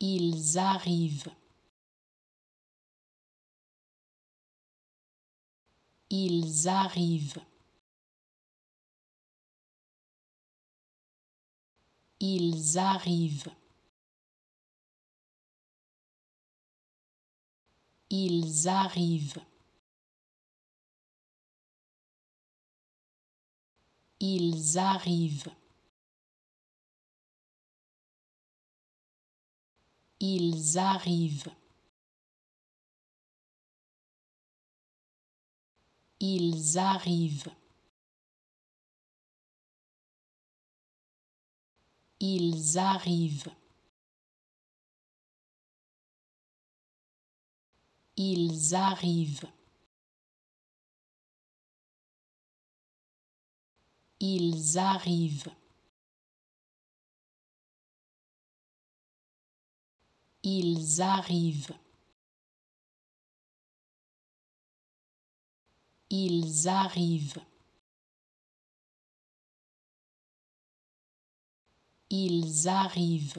Ils arrivent. Ils arrivent. Ils arrivent. Ils arrivent. Ils arrivent. Ils arrivent. Ils arrivent. Ils arrivent. Ils arrivent. Ils arrivent. Ils arrivent. Ils arrivent. Ils arrivent.